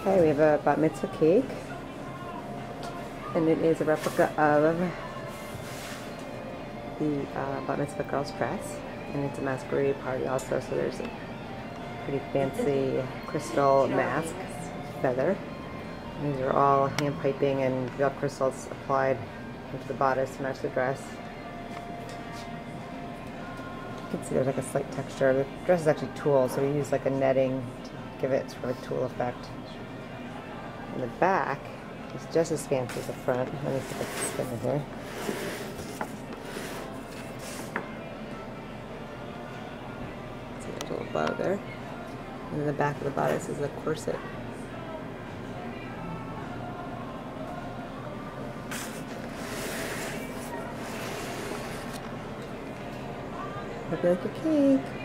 Okay, we have a bat mitzvah cake, and it is a replica of the uh, bat mitzvah girls dress, and it's a masquerade party also, so there's a pretty fancy crystal mask, feather. And these are all hand piping and real crystals applied into the bodice to match the dress. Can see there's like a slight texture. The dress is actually tulle, so we use like a netting to give it sort of a tulle effect. And the back is just as fancy as the front. Let me see if I can spin it here. See, a little bow there. And then the back of the bodice is a corset. You like your cake.